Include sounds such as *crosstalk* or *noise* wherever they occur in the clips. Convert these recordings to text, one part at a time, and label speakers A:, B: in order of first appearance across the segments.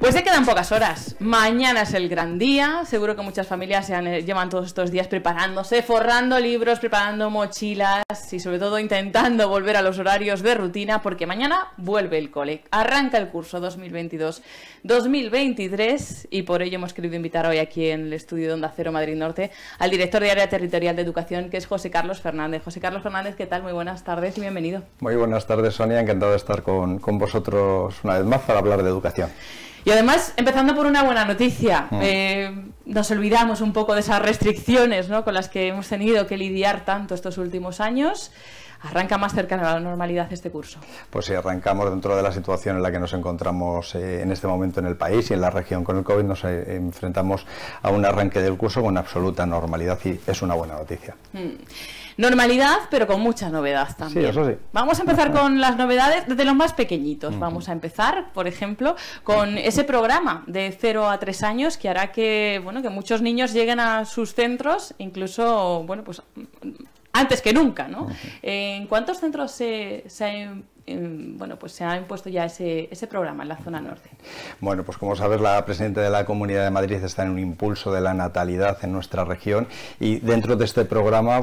A: Pues se quedan pocas horas. Mañana es el gran día. Seguro que muchas familias se han, eh, llevan todos estos días preparándose, forrando libros, preparando mochilas y sobre todo intentando volver a los horarios de rutina porque mañana vuelve el cole. Arranca el curso 2022-2023 y por ello hemos querido invitar hoy aquí en el estudio de Onda Cero Madrid Norte al director de Área Territorial de Educación que es José Carlos Fernández. José Carlos Fernández, ¿qué tal? Muy buenas tardes y bienvenido.
B: Muy buenas tardes, Sonia. Encantado de estar con, con vosotros una vez más para hablar de educación.
A: Y además, empezando por una buena noticia, mm. eh, nos olvidamos un poco de esas restricciones ¿no? con las que hemos tenido que lidiar tanto estos últimos años. ¿Arranca más cercano a la normalidad este curso?
B: Pues sí, arrancamos dentro de la situación en la que nos encontramos eh, en este momento en el país y en la región con el COVID. Nos eh, enfrentamos a un arranque del curso con absoluta normalidad y es una buena noticia. Mm.
A: Normalidad, pero con mucha novedad también.
B: Sí, eso sí.
A: Vamos a empezar con las novedades desde los más pequeñitos. Vamos a empezar, por ejemplo, con ese programa de 0 a 3 años que hará que, bueno, que muchos niños lleguen a sus centros, incluso, bueno, pues antes que nunca, ¿no? ¿En cuántos centros se, se bueno, pues se ha impuesto ya ese, ese programa en la zona norte.
B: Bueno, pues como sabes, la presidenta de la Comunidad de Madrid está en un impulso de la natalidad en nuestra región y dentro de este programa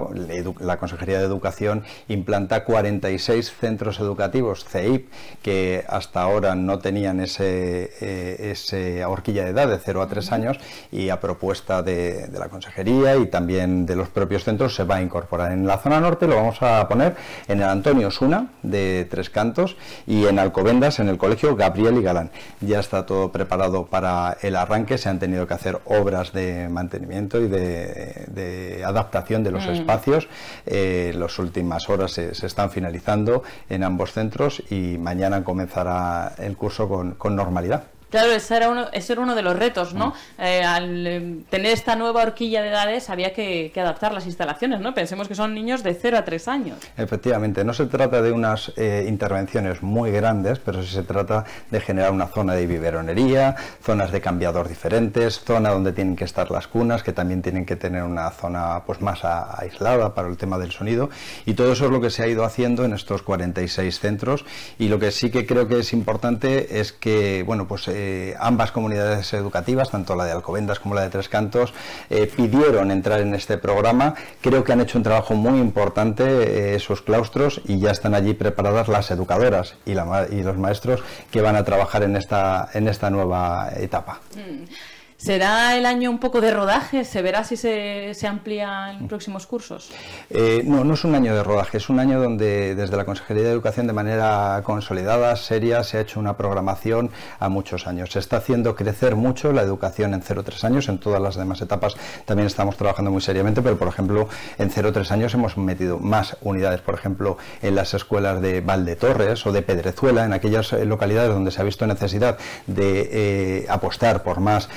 B: la Consejería de Educación implanta 46 centros educativos CEIP que hasta ahora no tenían ese, eh, esa horquilla de edad de 0 a 3 años y a propuesta de, de la Consejería y también de los propios centros se va a incorporar. En la zona norte lo vamos a poner en el Antonio Suna de Tres Cantos y en Alcobendas en el colegio Gabriel y Galán. Ya está todo preparado para el arranque, se han tenido que hacer obras de mantenimiento y de, adaptación de los mm. espacios. Eh, las últimas horas se, están finalizando en ambos centros y mañana comenzará el curso con normalidad.
A: Claro, ese era uno, ese era uno de los retos, ¿no? Mm. Eh, al em, tener esta nueva horquilla de edades había que, adaptar las instalaciones, ¿no? Pensemos que son niños de 0 a 3 años.
B: Efectivamente, no se trata de unas eh, intervenciones muy grandes, pero sí se trata de generar una zona de biberonería, zonas de cambiador diferentes, zona donde tienen que estar las cunas, que también tienen que tener una zona pues más aislada para el tema del sonido, y todo eso es lo que se ha ido haciendo en estos 46 centros, y lo que sí que creo que es importante es que, bueno, pues eh, ambas comunidades educativas, tanto la de Alcobendas como la de Tres Cantos, eh, pidieron entrar en este programa. Creo que han hecho un trabajo muy importante eh, esos claustros y ya están allí preparadas las educadoras y, los maestros que van a trabajar en esta, en esta nueva etapa. Mm.
A: ¿Será el año un poco de rodaje? ¿Se verá si se, se amplían próximos cursos?
B: Eh, no, no es un año de rodaje, es un año donde desde la Consejería de Educación de manera consolidada, seria, se ha hecho una programación a muchos años. Se está haciendo crecer mucho la educación en 0-3 años, en todas las demás etapas también estamos trabajando muy seriamente, pero por ejemplo en 0-3 años hemos metido más unidades, por ejemplo en las escuelas de Valde Torres o de Pedrezuela, en aquellas eh, localidades donde se ha visto necesidad de eh, apostar por más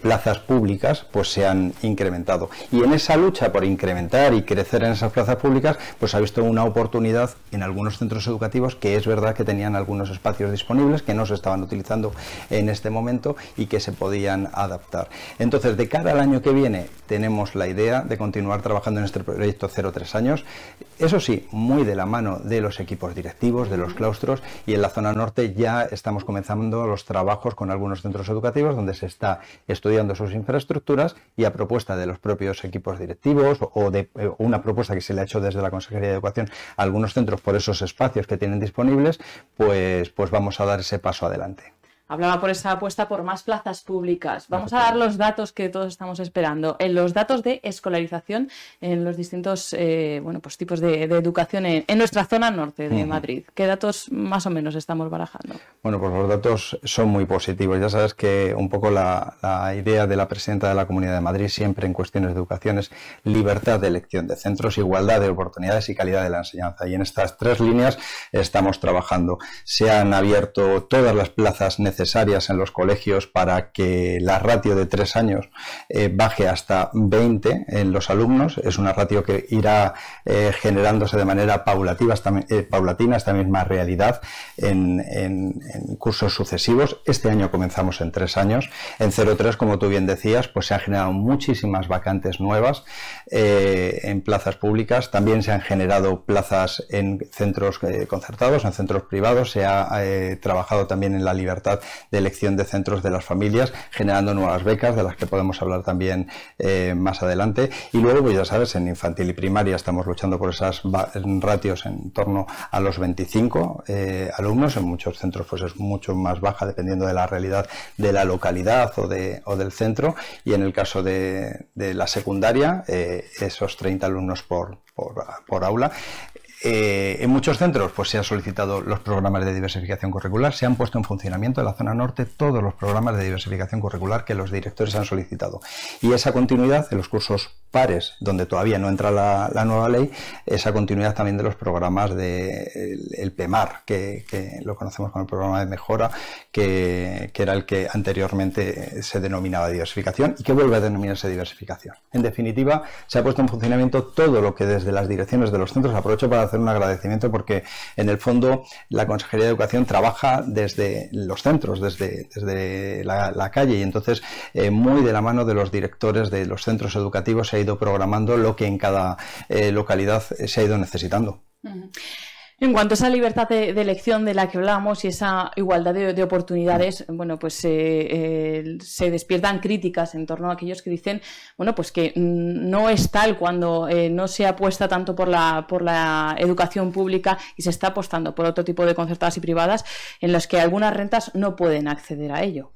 B: plazas públicas pues se han incrementado. Y en esa lucha por incrementar y crecer en esas plazas públicas, pues ha visto una oportunidad en algunos centros educativos que es verdad que tenían algunos espacios disponibles que no se estaban utilizando en este momento y que se podían adaptar. Entonces, de cara al año que viene, tenemos la idea de continuar trabajando en este proyecto 0-3 años. Eso sí, muy de la mano de los equipos directivos, de los claustros, y en la zona norte ya estamos comenzando los trabajos con algunos centros educativos donde se está estudiando sus infraestructuras y a propuesta de los propios equipos directivos o de eh, una propuesta que se le ha hecho desde la Consejería de Educación a algunos centros por esos espacios que tienen disponibles, pues, pues vamos a dar ese paso adelante
A: hablaba por esa apuesta por más plazas públicas. Vamos a dar los datos que todos estamos esperando. En los datos de escolarización en los distintos eh, bueno, pues tipos de, educación en, nuestra zona norte de Madrid. ¿Qué datos más o menos estamos barajando?
B: Bueno, pues los datos son muy positivos. Ya sabes que un poco la, idea de la presidenta de la Comunidad de Madrid siempre en cuestiones de educación es libertad de elección de centros, igualdad de oportunidades y calidad de la enseñanza. Y en estas tres líneas estamos trabajando. Se han abierto todas las plazas necesarias en los colegios para que la ratio de tres años eh, baje hasta 20 en los alumnos. Es una ratio que irá eh, generándose de manera paulativa, eh, paulatina esta misma realidad en, cursos sucesivos. Este año comenzamos en tres años. En 03, como tú bien decías, pues se han generado muchísimas vacantes nuevas en plazas públicas. También se han generado plazas en centros concertados, en centros privados. Se ha trabajado también en la libertad de elección de centros de las familias, generando nuevas becas, de las que podemos hablar también eh, más adelante. Y luego, pues ya sabes, en infantil y primaria estamos luchando por esas ratios en torno a los 25 eh, alumnos. En muchos centros pues es mucho más baja, dependiendo de la realidad de la localidad o, de, o del centro. Y en el caso de, la secundaria, eh, esos 30 alumnos por, por aula. Eh, en muchos centros pues, se han solicitado los programas de diversificación curricular, se han puesto en funcionamiento en la zona norte todos los programas de diversificación curricular que los directores han solicitado. Y esa continuidad de los cursos pares, donde todavía no entra la, nueva ley, esa continuidad también de los programas del de el, PEMAR, que, lo conocemos como el programa de mejora, que, era el que anteriormente se denominaba diversificación y que vuelve a denominarse diversificación. En definitiva, se ha puesto en funcionamiento todo lo que desde las direcciones de los centros aprovecho para hacer un agradecimiento porque en el fondo la Consejería de Educación trabaja desde los centros, desde, desde la, calle y entonces eh, muy de la mano de los directores de los centros educativos se ha ido programando lo que en cada eh, localidad se ha ido necesitando.
A: En cuanto a esa libertad de, elección de la que hablábamos y esa igualdad de, oportunidades, bueno, pues eh, se despiertan críticas en torno a aquellos que dicen, bueno, pues que no es tal cuando eh, no se apuesta tanto por la, por la educación pública y se está apostando por otro tipo de concertadas y privadas en las que algunas rentas no pueden acceder a ello.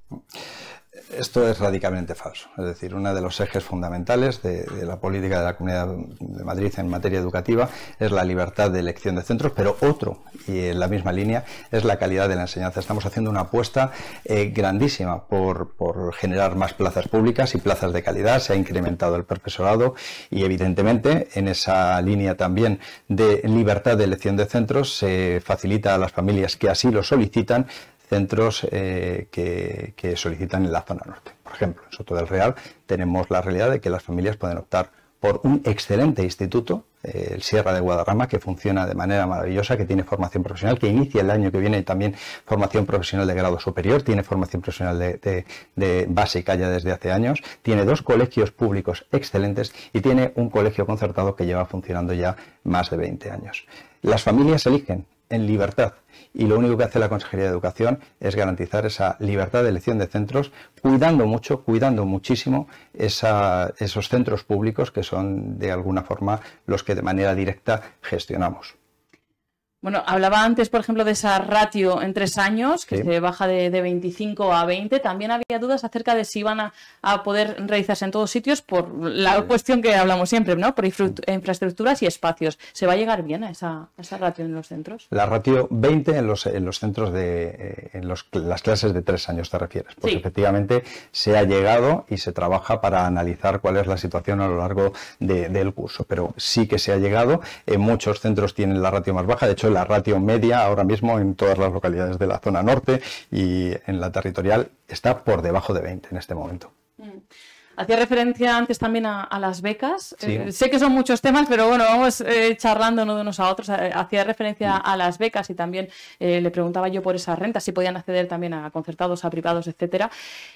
B: Esto es radicalmente falso. Es decir, uno de los ejes fundamentales de, la política de la Comunidad de Madrid en materia educativa es la libertad de elección de centros, pero otro, y en la misma línea, es la calidad de la enseñanza. Estamos haciendo una apuesta eh, grandísima por, generar más plazas públicas y plazas de calidad. Se ha incrementado el profesorado y, evidentemente, en esa línea también de libertad de elección de centros se facilita a las familias que así lo solicitan centros eh, que, solicitan en la zona norte. Por ejemplo, en Soto del Real tenemos la realidad de que las familias pueden optar por un excelente instituto, eh, el Sierra de Guadarrama, que funciona de manera maravillosa, que tiene formación profesional, que inicia el año que viene también formación profesional de grado superior, tiene formación profesional de, de básica ya desde hace años, tiene dos colegios públicos excelentes y tiene un colegio concertado que lleva funcionando ya más de 20 años. Las familias eligen en libertad y lo único que hace la Consejería de Educación es garantizar esa libertad de elección de centros, cuidando mucho, cuidando muchísimo esos centros públicos que son de alguna forma los que de manera directa gestionamos.
A: Bueno, hablaba antes, por ejemplo, de esa ratio en tres años, que se baja de, 25 a 20. También había dudas acerca de si iban a, poder realizarse en todos sitios por la cuestión que hablamos siempre, ¿no? Por infraestructuras y espacios. ¿Se va a llegar bien a esa, ratio en los centros?
B: La ratio 20 en los, en los centros de eh, en las clases de tres años, te refieres. Pues efectivamente se ha llegado y se trabaja para analizar cuál es la situación a lo largo del curso. Pero sí que se ha llegado. En muchos centros tienen la ratio más baja. De hecho, la ratio media ahora mismo en todas las localidades de la zona norte y en la territorial está por debajo de 20 en este momento. Mm.
A: Hacía referencia antes también a, las becas. Eh, sé que son muchos temas, pero bueno, vamos eh, charlando de unos a otros. Eh, hacía referencia a las becas y también le preguntaba yo por esas rentas, si podían acceder también a concertados, a privados, etcétera.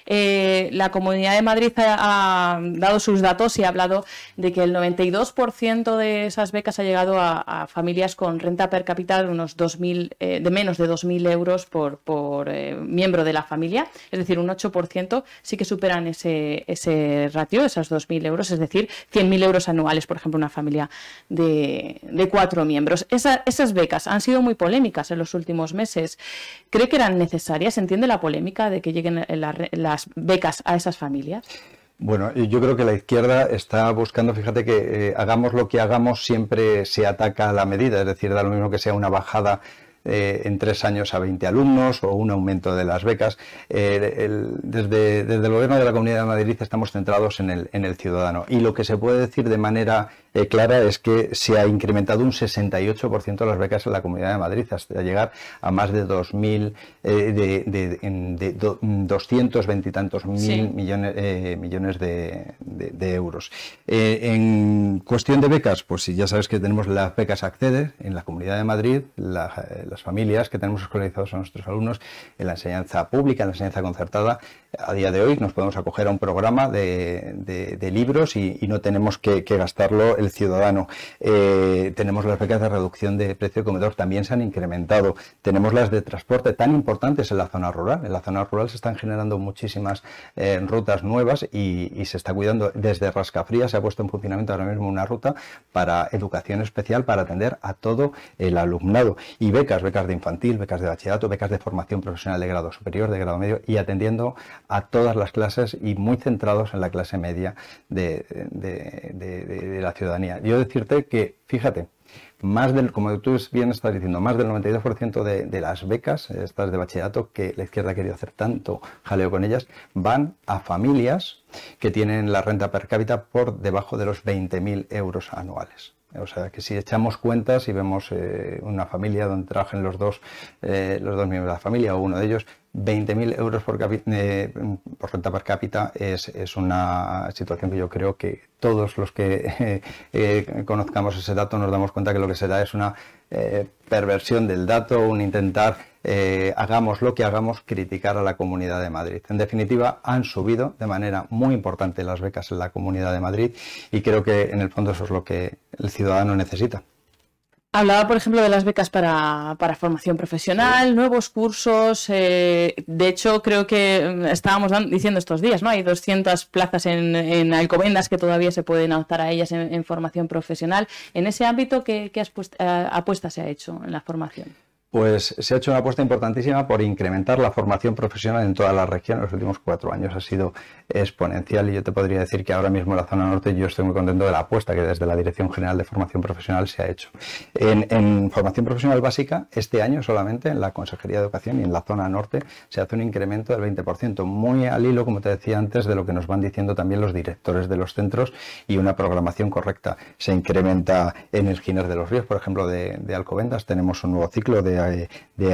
A: la Comunidad de Madrid ha, dado sus datos y ha hablado de que el 92% de esas becas ha llegado a, familias con renta per cápita de unos 2.000, de menos de 2.000 euros por, por miembro de la familia. Es decir, un 8% sí que superan ese, ese ratio, esas 2.000 euros, es decir, 100.000 euros anuales, por ejemplo, una familia de, cuatro miembros. esas becas han sido muy polémicas en los últimos meses. ¿Cree que eran necesarias? ¿Entiende la polémica de que lleguen las becas a esas familias?
B: Bueno, yo creo que la izquierda está buscando, fíjate que eh, hagamos lo que hagamos, siempre se ataca a la medida, es decir, da lo mismo que sea una bajada eh, en tres años a 20 alumnos o un aumento de las becas. Eh, desde, desde, el Gobierno de la Comunidad de Madrid estamos centrados en el, en el ciudadano y lo que se puede decir de manera eh, clara es que se ha incrementado un 68% las becas en la Comunidad de Madrid hasta llegar a más de 2.000, eh, de, de, 220 y tantos mil millones, eh, millones de, euros. en cuestión de becas, pues ya sabes que tenemos las becas Acceder en la Comunidad de Madrid, la, las familias que tenemos escolarizados a nuestros alumnos en la enseñanza pública, en la enseñanza concertada, a día de hoy nos podemos acoger a un programa de, libros y, no tenemos que, gastarlo el ciudadano. Eh, tenemos las becas de reducción de precio de comedor, también se han incrementado. Tenemos las de transporte tan importantes en la zona rural. En la zona rural se están generando muchísimas eh, rutas nuevas y, se está cuidando desde Rascafría, se ha puesto en funcionamiento ahora mismo una ruta para educación especial para atender a todo el alumnado. Y becas, becas de infantil, becas de bachillerato, becas de formación profesional de grado superior, de grado medio y atendiendo a todas las clases y muy centrados en la clase media de, la Yo decirte que, fíjate, más del, como tú bien estás diciendo, más del 92% de, las becas, estas de bachillerato, que la izquierda ha querido hacer tanto jaleo con ellas, van a familias que tienen la renta per cápita por debajo de los 20.000 euros anuales. O sea, que si echamos cuentas y vemos eh, una familia donde trabajen los dos, eh, los dos miembros de la familia o uno de ellos, 20.000 euros por, eh, por, renta per cápita es, es, una situación que yo creo que todos los que *laughs* eh, conozcamos ese dato nos damos cuenta que lo que se da es una perversión del dato, un intentar, hagamos lo que hagamos, criticar a la Comunidad de Madrid. En definitiva, han subido de manera muy importante las becas en la Comunidad de Madrid y creo que en el fondo eso es lo que el ciudadano necesita.
A: Hablaba, por ejemplo, de las becas para, formación profesional, nuevos cursos. Eh, de hecho, creo que mm, estábamos diciendo estos días, ¿no? Hay 200 plazas en, en Alcobendas que todavía se pueden adaptar a ellas en, formación profesional. En ese ámbito, ¿qué, qué eh, apuesta se ha hecho en la formación?
B: Pues se ha hecho una apuesta importantísima por incrementar la formación profesional en toda la región. En los últimos cuatro años ha sido exponencial y yo te podría decir que ahora mismo en la zona norte yo estoy muy contento de la apuesta que desde la Dirección General de Formación Profesional se ha hecho. En, formación profesional básica, este año solamente en la Consejería de Educación y en la zona norte se hace un incremento del 20%, muy al hilo, como te decía antes, de lo que nos van diciendo también los directores de los centros y una programación correcta. Se incrementa en el Giner de los Ríos, por ejemplo, de, de Alcobendas, tenemos un nuevo ciclo de de,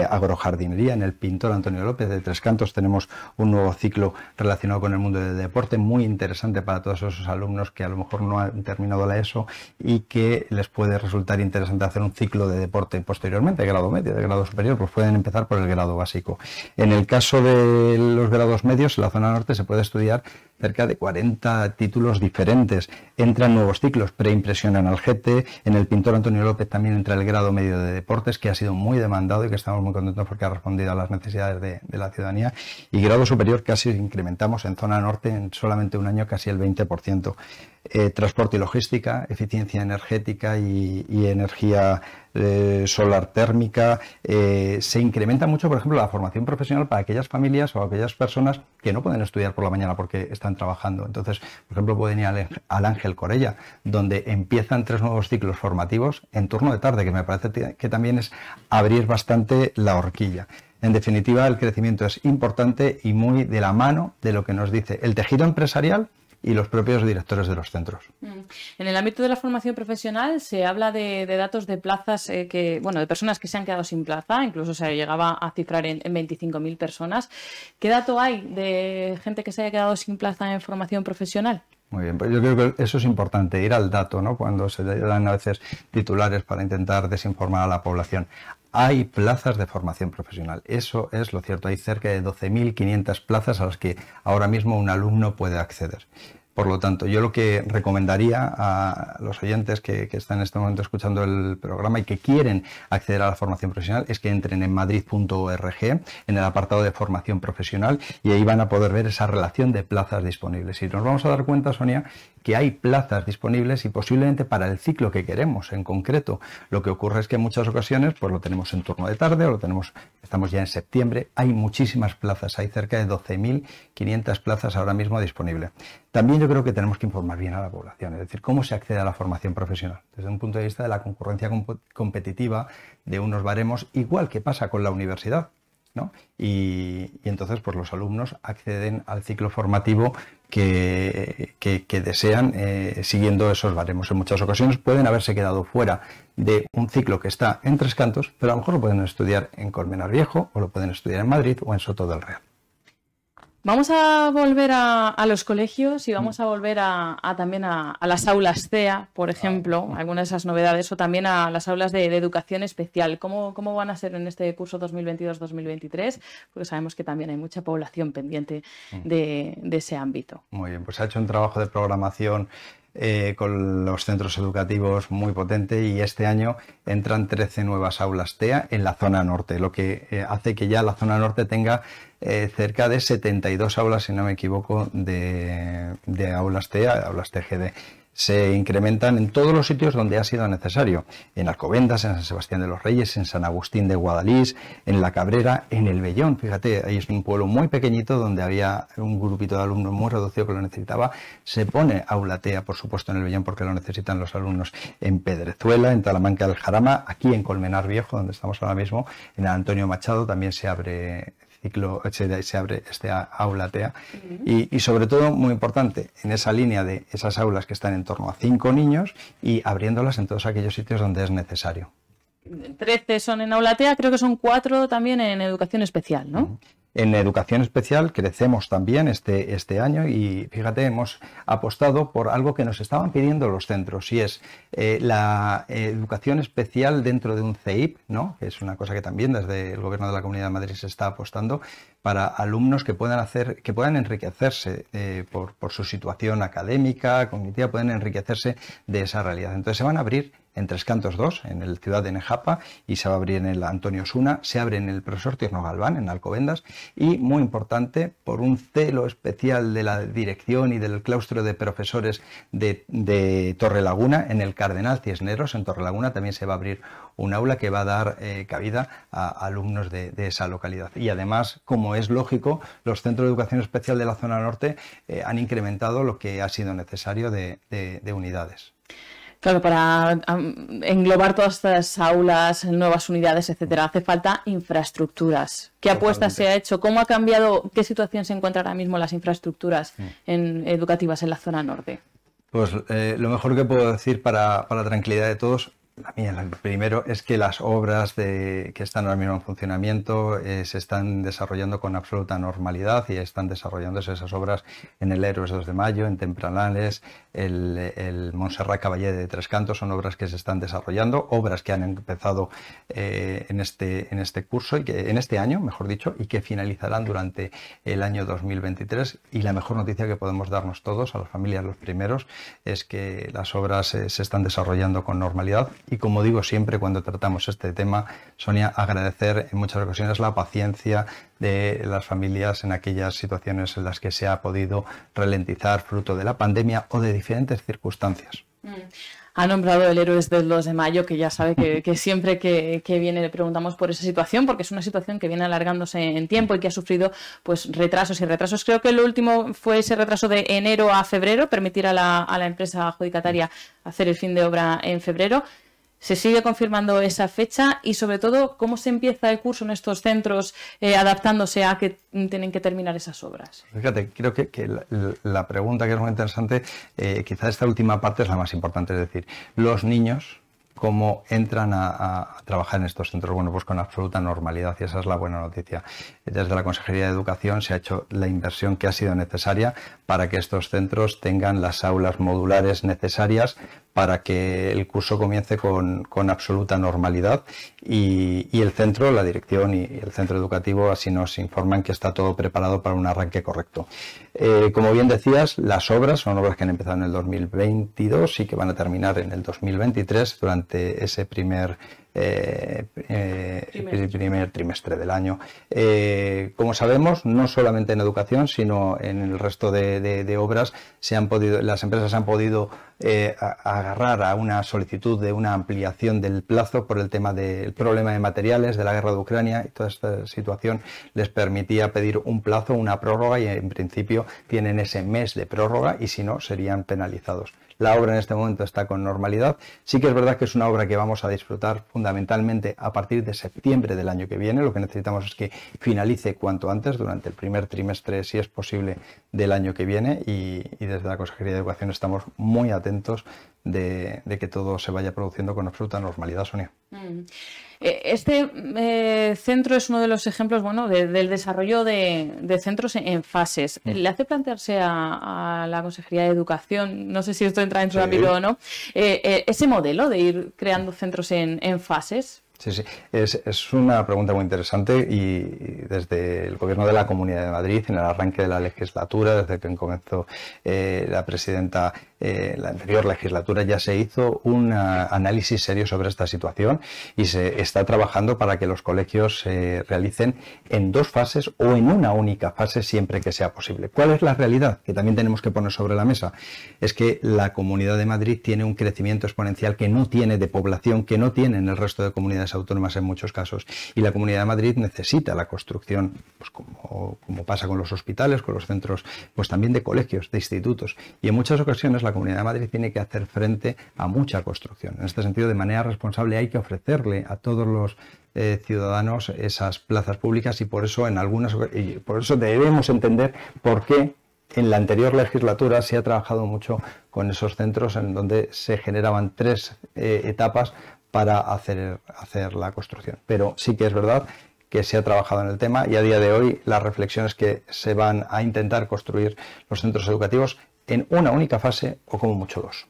B: agrojardinería. En el pintor Antonio López de Tres Cantos tenemos un nuevo ciclo relacionado con el mundo del deporte, muy interesante para todos esos alumnos que a lo mejor no han terminado la ESO y que les puede resultar interesante hacer un ciclo de deporte posteriormente, de grado medio, de grado superior, pues pueden empezar por el grado básico. En el caso de los grados medios, en la zona norte se puede estudiar cerca de 40 títulos diferentes. Entran nuevos ciclos, preimpresión en Algete, en el pintor Antonio López también entra el grado medio de deportes, que ha sido muy demandado y que estamos muy contentos porque ha respondido a las necesidades de, la ciudadanía. Y grado superior casi incrementamos en zona norte en solamente un año casi el 20%. Eh, transporte y logística, eficiencia energética y, energía eh, solar térmica. Eh, se incrementa mucho, por ejemplo, la formación profesional para aquellas familias o aquellas personas que no pueden estudiar por la mañana porque están trabajando. Entonces, por ejemplo, pueden ir al, al Ángel Corella, donde empiezan tres nuevos ciclos formativos en turno de tarde, que me parece que también es abrir bastante la horquilla. En definitiva, el crecimiento es importante y muy de la mano de lo que nos dice el tejido empresarial y los propios directores de los centros. Mm.
A: En el ámbito de la formación profesional se habla de, datos de plazas eh, que, bueno, de personas que se han quedado sin plaza, incluso se llegaba a cifrar en, 25.000 personas. ¿Qué dato hay de gente que se haya quedado sin plaza en formación profesional?
B: Muy bien, pues yo creo que eso es importante, ir al dato, ¿no? Cuando se dan a veces titulares para intentar desinformar a la población hay plazas de formación profesional. Eso es lo cierto. Hay cerca de 12.500 plazas a las que ahora mismo un alumno puede acceder. Por lo tanto, yo lo que recomendaría a los oyentes que, están en este momento escuchando el programa y que quieren acceder a la formación profesional es que entren en madrid.org, en el apartado de formación profesional, y ahí van a poder ver esa relación de plazas disponibles. Y nos vamos a dar cuenta, Sonia, que hay plazas disponibles y posiblemente para el ciclo que queremos en concreto. Lo que ocurre es que en muchas ocasiones pues lo tenemos en turno de tarde o lo tenemos, estamos ya en septiembre, hay muchísimas plazas, hay cerca de 12.500 plazas ahora mismo disponibles. También yo creo que tenemos que informar bien a la población, es decir, cómo se accede a la formación profesional, desde un punto de vista de la concurrencia competitiva de unos baremos, igual que pasa con la universidad. Y, entonces pues los alumnos acceden al ciclo formativo que, desean eh, siguiendo esos baremos. En muchas ocasiones pueden haberse quedado fuera de un ciclo que está en Tres Cantos, pero a lo mejor lo pueden estudiar en Colmenar Viejo o lo pueden estudiar en Madrid o en Soto del Real.
A: Vamos a volver a, los colegios y vamos a volver a, también a, las aulas CEA, por ejemplo, algunas de esas novedades, o también a las aulas de, educación especial. ¿Cómo, ¿Cómo, van a ser en este curso 2022-2023? Porque sabemos que también hay mucha población pendiente mm. de, de ese ámbito.
B: Muy bien, pues ha hecho un trabajo de programación eh, con los centros educativos muy potente y este año entran 13 nuevas aulas TEA en la zona norte, lo que eh, hace que ya la zona norte tenga eh, cerca de 72 aulas, si no me equivoco, de, de aulas TEA, aulas TGD se incrementan en todos los sitios donde ha sido necesario, en Alcobendas, en San Sebastián de los Reyes, en San Agustín de Guadalís, en La Cabrera, en El Bellón, fíjate, ahí es un pueblo muy pequeñito donde había un grupito de alumnos muy reducido que lo necesitaba, se pone aulatea, por supuesto, en El Bellón porque lo necesitan los alumnos. En Pedrezuela, en Talamanca del Jarama, aquí en Colmenar Viejo, donde estamos ahora mismo, en Antonio Machado también se abre ciclo se, se abre este aula TEA. y, sobre todo, muy importante, en esa línea de esas aulas que están en torno a cinco niños y abriéndolas en todos aquellos sitios donde es necesario.
A: 13 son en aula TEA, creo que son cuatro también en educación especial, ¿no?
B: En educación especial crecemos también este, este año y fíjate, hemos apostado por algo que nos estaban pidiendo los centros y es eh, la educación especial dentro de un CEIP, ¿no? que es una cosa que también desde el Gobierno de la Comunidad de Madrid se está apostando para alumnos que puedan, hacer, que puedan enriquecerse eh, por, por su situación académica, cognitiva, pueden enriquecerse de esa realidad. Entonces se van a abrir en Tres Cantos 2, en el Ciudad de Nejapa, y se va a abrir en el Antonio Suna, se abre en el Profesor Tierno Galván, en Alcobendas, y muy importante, por un celo especial de la dirección y del claustro de profesores de, de Torre Laguna, en el Cardenal Cisneros, en Torre Laguna, también se va a abrir un aula que va a dar eh, cabida a alumnos de, esa localidad. Y además, como es lógico, los centros de educación especial de la zona norte eh, han incrementado lo que ha sido necesario de unidades.
A: Claro, para englobar todas estas aulas, nuevas unidades, etcétera, hace falta infraestructuras. ¿Qué apuestas se ha hecho? ¿Cómo ha cambiado? ¿Qué situación se encuentra ahora mismo las infraestructuras en, educativas en la zona norte?
B: Pues eh, lo mejor que puedo decir para, para la tranquilidad de todos la mía, el primero es que las obras de, que están ahora mismo en funcionamiento eh, se están desarrollando con absoluta normalidad y están desarrollándose esas obras en el Héroes 2 de Mayo, en Tempranales, el, el Montserrat Caballé de Tres Cantos, son obras que se están desarrollando, obras que han empezado eh, en, este, en este curso, y que, en este año, mejor dicho, y que finalizarán durante el año 2023. Y la mejor noticia que podemos darnos todos, a las familias los primeros, es que las obras eh, se están desarrollando con normalidad y como digo siempre cuando tratamos este tema, Sonia, agradecer en muchas ocasiones la paciencia de las familias en aquellas situaciones en las que se ha podido ralentizar fruto de la pandemia o de diferentes circunstancias.
A: Ha nombrado el héroe del 2 de mayo, que ya sabe que, siempre que, viene le preguntamos por esa situación, porque es una situación que viene alargándose en tiempo y que ha sufrido pues retrasos y retrasos. Creo que el último fue ese retraso de enero a febrero, permitir a la empresa adjudicataria hacer el fin de obra en febrero se sigue confirmando esa fecha y sobre todo cómo se empieza el curso en estos centros eh, adaptándose a que tienen que terminar esas obras.
B: Fíjate, creo que, la, pregunta que es muy interesante, eh, quizás esta última parte es la más importante, es decir, los niños cómo entran a, trabajar en estos centros. Bueno, pues con absoluta normalidad y esa es la buena noticia. Desde la Consejería de Educación se ha hecho la inversión que ha sido necesaria para que estos centros tengan las aulas modulares necesarias para que el curso comience con, absoluta normalidad y, el centro, la dirección y el centro educativo así nos informan que está todo preparado para un arranque correcto. Eh, como bien decías, las obras son obras que han empezado en el 2022 y que van a terminar en el 2023 durante ese primer eh, eh primer trimestre del año. Eh, como sabemos, no solamente en educación, sino en el resto de, obras, se han podido, las empresas han podido eh, agarrar a una solicitud de una ampliación del plazo por el tema del problema de materiales, de la guerra de Ucrania y toda esta situación les permitía pedir un plazo, una prórroga y en principio tienen ese mes de prórroga y si no serían penalizados. La obra en este momento está con normalidad. Sí que es verdad que es una obra que vamos a disfrutar fundamentalmente a partir de septiembre del año que viene. Lo que necesitamos es que finalice cuanto antes, durante el primer trimestre, si es posible, del año que viene. Y, desde la Consejería de Educación estamos muy atentos de, que todo se vaya produciendo con absoluta normalidad, Sonia. Mm.
A: Eh, este eh, centro es uno de los ejemplos bueno, del desarrollo de, centros en, fases. Mm. ¿Le hace plantearse a, la Consejería de Educación, no sé si esto entra dentro del ámbito o no, eh, ese modelo de ir creando centros en, en fases?
B: Sí, sí, es, una pregunta muy interesante y desde el Gobierno de la Comunidad de Madrid, en el arranque de la legislatura, desde que comenzó eh, la presidenta eh, la anterior legislatura, ya se hizo un análisis serio sobre esta situación y se está trabajando para que los colegios se realicen en dos fases o en una única fase siempre que sea posible. ¿Cuál es la realidad que también tenemos que poner sobre la mesa? Es que la Comunidad de Madrid tiene un crecimiento exponencial que no tiene de población, que no tiene en el resto de comunidades autónomas en muchos casos. Y la Comunidad de Madrid necesita la construcción, pues como, pasa con los hospitales, con los centros, pues también de colegios, de institutos. Y en muchas ocasiones la Comunidad de Madrid tiene que hacer frente a mucha construcción. En este sentido, de manera responsable hay que ofrecerle a todos los eh, ciudadanos esas plazas públicas y por eso en algunas y por eso debemos entender por qué en la anterior legislatura se ha trabajado mucho con esos centros en donde se generaban tres eh, etapas para hacer, hacer la construcción. Pero sí que es verdad que se ha trabajado en el tema y a día de hoy las reflexiones que se van a intentar construir los centros educativos en una única fase o como mucho dos.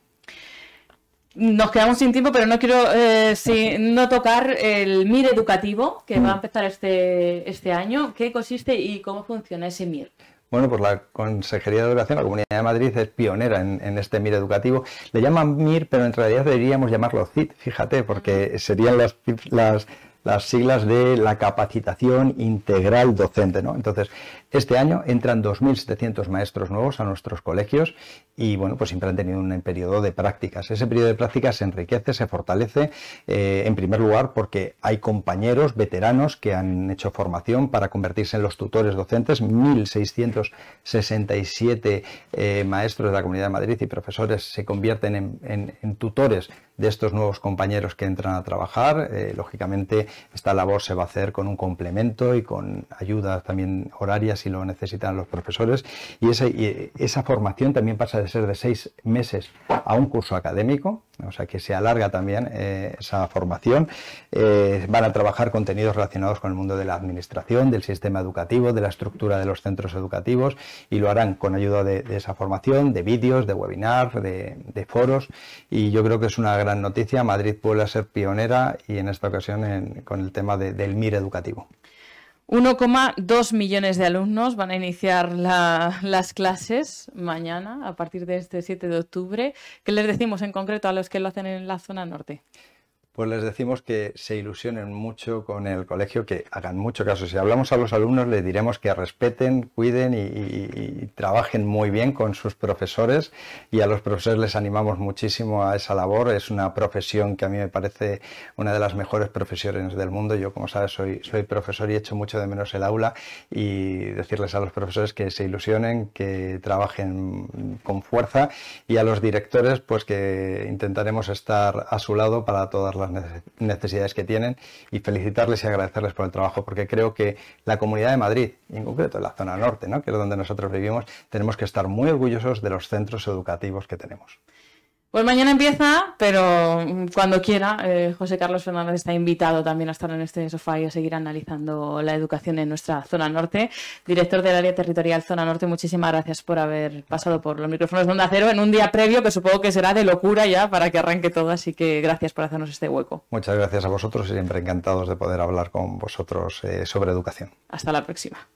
A: Nos quedamos sin tiempo, pero no quiero eh, no tocar el MIR educativo que va a empezar este, este año. ¿Qué consiste y cómo funciona ese MIR?
B: Bueno, pues la Consejería de Educación, la Comunidad de Madrid, es pionera en, este MIR educativo. Le llaman MIR, pero en realidad deberíamos llamarlo CIT, fíjate, porque serían las, las las siglas de la capacitación integral docente. ¿no? Entonces, este año entran 2.700 maestros nuevos a nuestros colegios y, bueno, pues siempre han tenido un periodo de prácticas. Ese periodo de prácticas se enriquece, se fortalece, eh, en primer lugar, porque hay compañeros veteranos que han hecho formación para convertirse en los tutores docentes. 1.667 eh, maestros de la Comunidad de Madrid y profesores se convierten en tutores de estos nuevos compañeros que entran a trabajar. Eh, lógicamente, esta labor se va a hacer con un complemento y con ayuda también horaria si lo necesitan los profesores. Y esa, y esa formación también pasa de ser de seis meses a un curso académico, o sea que se alarga también eh, esa formación. Eh, van a trabajar contenidos relacionados con el mundo de la administración, del sistema educativo, de la estructura de los centros educativos y lo harán con ayuda de, esa formación, de vídeos, de webinar, de, foros y yo creo que es una gran noticia. Madrid a ser pionera y en esta ocasión con el tema del MIR educativo.
A: 1,2 millones de alumnos van a iniciar las clases mañana, a partir de este 7 de octubre. ¿Qué les decimos en concreto a los que lo hacen en la zona norte?
B: Pues les decimos que se ilusionen mucho con el colegio, que hagan mucho caso. Si hablamos a los alumnos, les diremos que respeten, cuiden y, trabajen muy bien con sus profesores y a los profesores les animamos muchísimo a esa labor. Es una profesión que a mí me parece una de las mejores profesiones del mundo. Yo, como sabes, soy, soy profesor y echo mucho de menos el aula y decirles a los profesores que se ilusionen, que trabajen con fuerza y a los directores, pues que intentaremos estar a su lado para todas las necesidades que tienen y felicitarles y agradecerles por el trabajo, porque creo que la Comunidad de Madrid, y en concreto la zona norte, ¿no? que es donde nosotros vivimos, tenemos que estar muy orgullosos de los centros educativos que tenemos.
A: Pues mañana empieza, pero cuando quiera, eh, José Carlos Fernández está invitado también a estar en este sofá y a seguir analizando la educación en nuestra zona norte. Director del área territorial Zona Norte, muchísimas gracias por haber pasado por los micrófonos de Onda Cero en un día previo que supongo que será de locura ya para que arranque todo, así que gracias por hacernos este hueco.
B: Muchas gracias a vosotros y siempre encantados de poder hablar con vosotros eh, sobre educación.
A: Hasta la próxima.